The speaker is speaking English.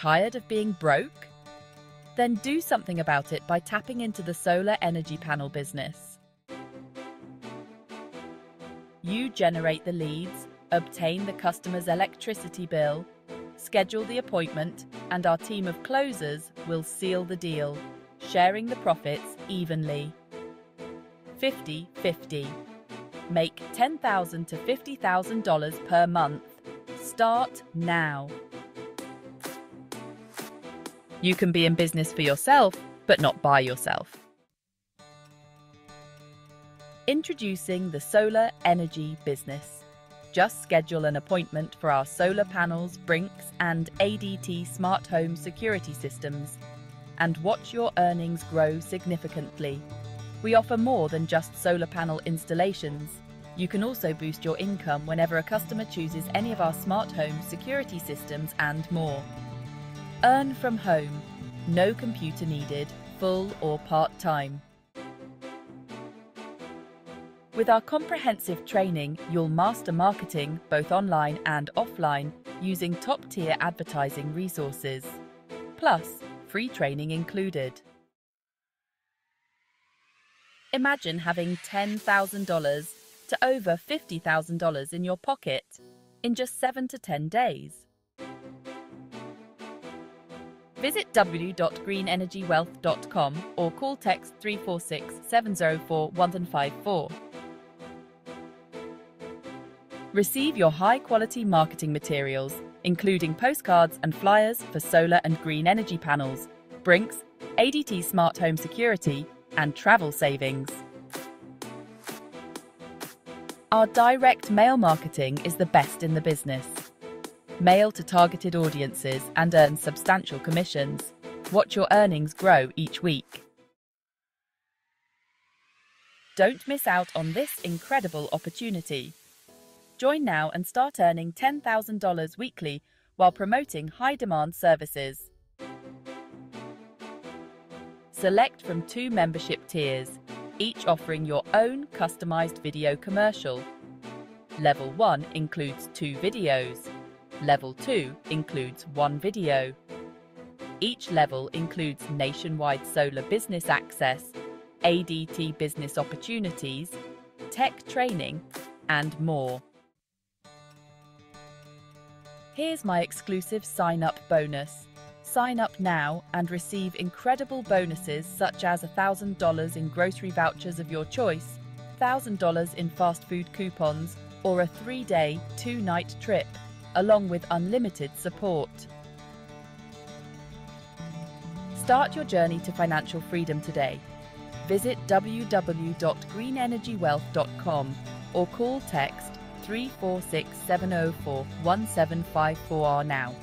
Tired of being broke? Then do something about it by tapping into the solar energy panel business. You generate the leads, obtain the customer's electricity bill, schedule the appointment, and our team of closers will seal the deal, sharing the profits evenly. 50 50. Make 10,000 to $50,000 per month. Start now. You can be in business for yourself, but not by yourself. Introducing the Solar Energy Business. Just schedule an appointment for our solar panels, Brinks, and ADT smart home security systems and watch your earnings grow significantly. We offer more than just solar panel installations. You can also boost your income whenever a customer chooses any of our smart home security systems and more. Earn from home. No computer needed, full or part time. With our comprehensive training, you'll master marketing both online and offline using top tier advertising resources. Plus, free training included. Imagine having $10,000 to over $50,000 in your pocket in just 7 to 10 days. Visit w.greenenergywealth.com or call text 346 704 1154. Receive your high quality marketing materials, including postcards and flyers for solar and green energy panels, Brinks, ADT Smart Home Security, and travel savings. Our direct mail marketing is the best in the business. Mail to targeted audiences and earn substantial commissions. Watch your earnings grow each week. Don't miss out on this incredible opportunity. Join now and start earning $10,000 weekly while promoting high demand services. Select from two membership tiers, each offering your own customized video commercial. Level 1 includes two videos. Level 2 includes one video. Each level includes nationwide solar business access, ADT business opportunities, tech training, and more. Here's my exclusive sign up bonus. Sign up now and receive incredible bonuses such as $1,000 in grocery vouchers of your choice, $1,000 in fast food coupons, or a three day, two night trip, along with unlimited support. Start your journey to financial freedom today. Visit www.greenenergywealth.com or call text 346 704 1754 now.